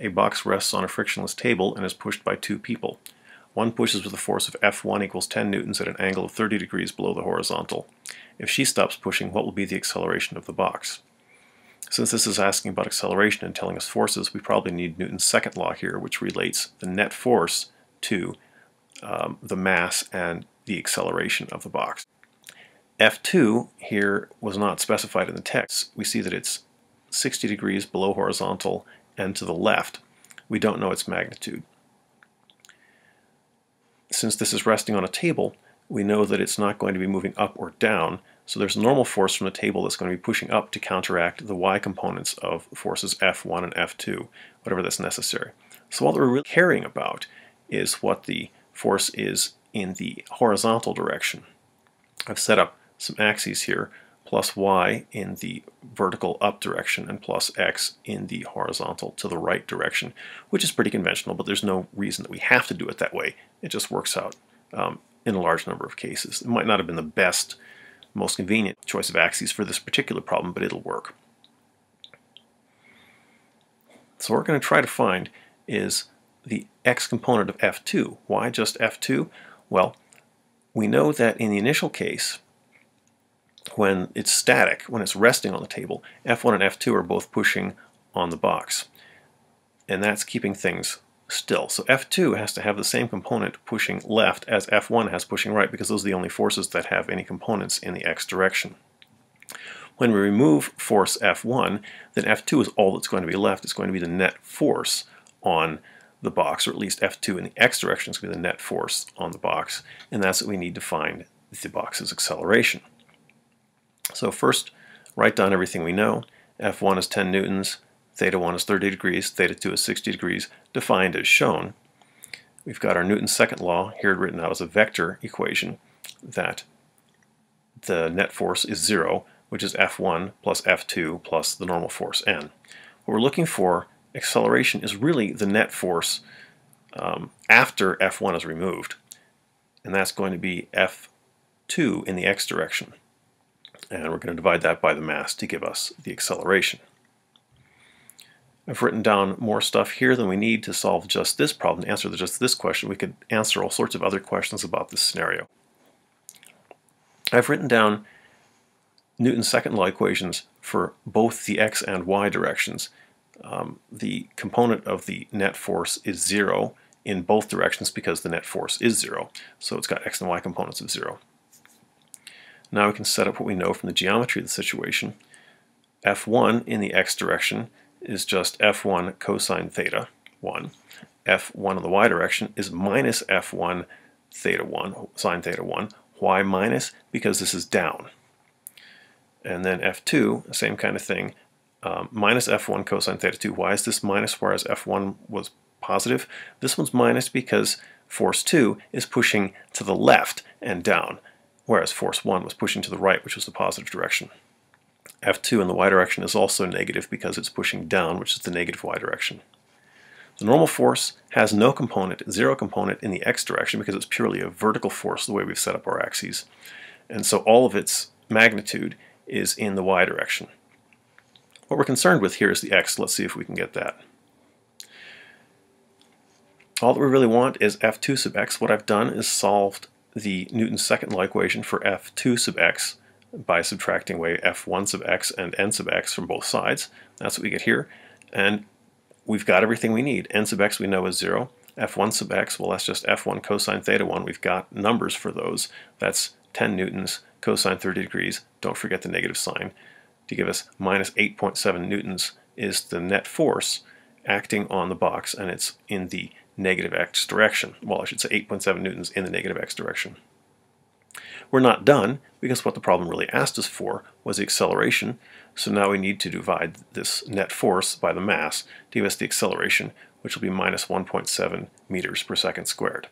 A box rests on a frictionless table and is pushed by two people. One pushes with a force of F1 equals 10 newtons at an angle of 30 degrees below the horizontal. If she stops pushing, what will be the acceleration of the box? Since this is asking about acceleration and telling us forces, we probably need Newton's second law here, which relates the net force to um, the mass and the acceleration of the box. F2 here was not specified in the text. We see that it's 60 degrees below horizontal and to the left. We don't know its magnitude. Since this is resting on a table, we know that it's not going to be moving up or down, so there's a normal force from the table that's going to be pushing up to counteract the y components of forces F1 and F2, whatever that's necessary. So all that we're really caring about is what the force is in the horizontal direction. I've set up some axes here, plus y in the vertical up direction and plus x in the horizontal to the right direction, which is pretty conventional, but there's no reason that we have to do it that way. It just works out um, in a large number of cases. It might not have been the best most convenient choice of axes for this particular problem, but it'll work. So what we're going to try to find is the x component of F2. Why just F2? Well, we know that in the initial case, when it's static, when it's resting on the table, F1 and F2 are both pushing on the box. And that's keeping things still. So F2 has to have the same component pushing left as F1 has pushing right because those are the only forces that have any components in the x direction. When we remove force F1, then F2 is all that's going to be left. It's going to be the net force on the box, or at least F2 in the x direction is going to be the net force on the box, and that's what we need to find the box's acceleration. So first, write down everything we know. F1 is 10 newtons, Theta 1 is 30 degrees, theta 2 is 60 degrees, defined as shown. We've got our Newton's second law, here written out as a vector equation, that the net force is 0, which is F1 plus F2 plus the normal force n. What we're looking for, acceleration, is really the net force um, after F1 is removed. And that's going to be F2 in the x direction. And we're going to divide that by the mass to give us the acceleration. I've written down more stuff here than we need to solve just this problem, to answer just this question. We could answer all sorts of other questions about this scenario. I've written down Newton's second law equations for both the x and y directions. Um, the component of the net force is zero in both directions because the net force is zero. So it's got x and y components of zero. Now we can set up what we know from the geometry of the situation. F1 in the x direction is just f1 cosine theta 1. f1 in the y direction is minus f1 theta 1, sine theta 1. Why minus? Because this is down. And then f2, same kind of thing, um, minus f1 cosine theta 2. Why is this minus whereas f1 was positive? This one's minus because force 2 is pushing to the left and down, whereas force 1 was pushing to the right, which was the positive direction. F2 in the y direction is also negative because it's pushing down, which is the negative y direction. The normal force has no component, zero component in the x direction because it's purely a vertical force the way we've set up our axes. And so all of its magnitude is in the y direction. What we're concerned with here is the x. Let's see if we can get that. All that we really want is f2 sub x. What I've done is solved the Newton's second law equation for f2 sub x by subtracting away f1 sub x and n sub x from both sides. That's what we get here. And we've got everything we need. n sub x we know is 0. f1 sub x, well that's just f1 cosine theta 1. We've got numbers for those. That's 10 newtons cosine 30 degrees. Don't forget the negative sign. To give us minus 8.7 newtons is the net force acting on the box, and it's in the negative x direction. Well, I should say 8.7 newtons in the negative x direction. We're not done because what the problem really asked us for was the acceleration. So now we need to divide this net force by the mass to give us the acceleration, which will be minus 1.7 meters per second squared.